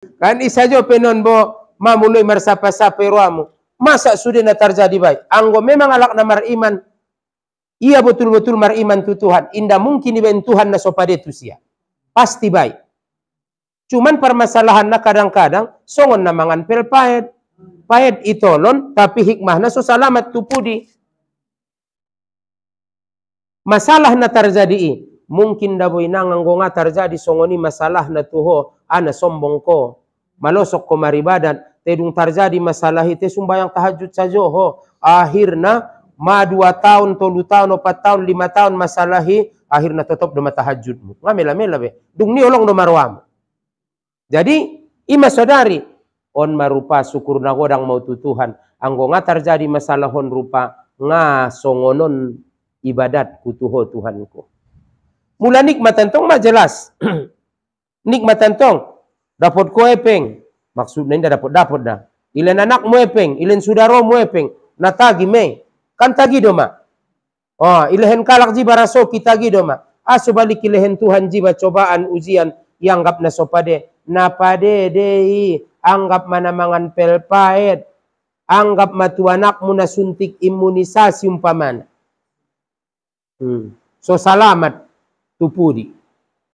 Kan isa jo penon bo mamului marsapa-sapa ruamu. Masa sudah na terjadi baik? Anggo memang alak namar iman. Ia betul-betul mar iman tu Tuhan. Indah mungkin iben Tuhan na sopade tu sia. Pasti baik. Cuman permasalahan na kadang-kadang songon na mangan pel paet. Paet itolon tapi hikmahna so salamat tu pudi. Masalah na terjadi mungkin daboy na nganggo nga terjadi songoni masalah na tuho ana sombong ko. Malosok ko maribadan. Tedung terjadi masalah itu sumbayang tahajud saja ho. Akhirnya ma dua tahun tolu tahun empat tahun lima tahun masalahi akhirnya tetap doma tahajudmu ngamela mela be. Dung ni olong do marwam jadi ima saudari on marupa syukur na godang mau tu Tuhan. Anggo nga terjadi masalah hon rupa nga songonon ibadat kutuho Tuhanku. Mula nikmat tong mah jelas nikmat tong dapat ko epeng Maksudnya ini dapat dapat dah. Ilen anak muepeng, ilen sudaro muepeng, natagi me. Kan tagi doma. Oh, ilehen kalak jiba raso kita gi doma. Aso balik ilehen Tuhan jiba cobaan ujian yang gap na. Napade dehi anggap mana mangan pelpaet. Anggap matu anakmu na suntik imunisasi umpamana. Hmm. So salamat tupudi.